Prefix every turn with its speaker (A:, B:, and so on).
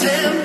A: September